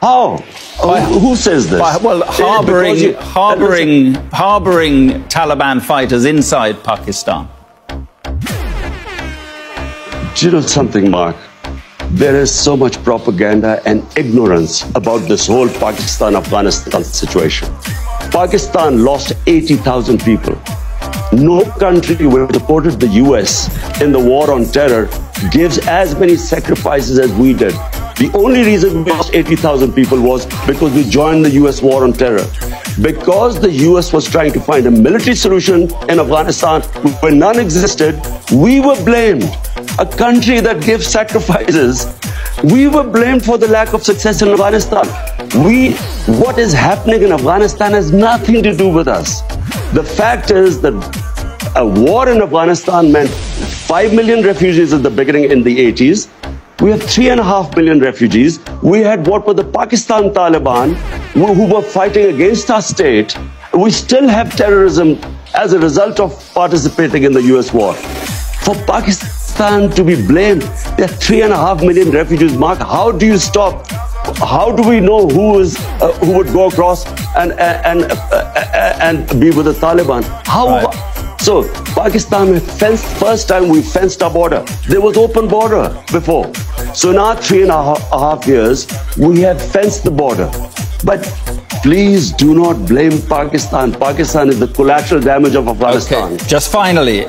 How? By- who, who says this? By, well, harboring, you- harboring, harboring Taliban fighters inside Pakistan. Do you know something, Mark? There is so much propaganda and ignorance about this whole Pakistan Afghanistan situation. Pakistan lost 80,000 people. No country which supported the US in the war on terror gives as many sacrifices as we did. The only reason we lost 80,000 people was because we joined the US war on terror. Because the US was trying to find a military solution in Afghanistan where none existed, we were blamed. A country that gives sacrifices, we were blamed for the lack of success in Afghanistan. We, what is happening in Afghanistan has nothing to do with us. The fact is that a war in Afghanistan meant 5 million refugees at the beginning in the 80s. We have three and a half million refugees. We had what were the Pakistan Taliban who, who were fighting against our state. We still have terrorism as a result of participating in the US war. For Pakistan to be blamed, there are three and a half million refugees. Mark, how do you stop? How do we know who is uh, who would go across and and and, uh, and be with the Taliban? How? Right. So Pakistan fenced first time we fenced our border. There was open border before. So now three and a ha- a half years we have fenced the border. But please do not blame Pakistan. Pakistan is the collateral damage of Afghanistan. Okay, just finally,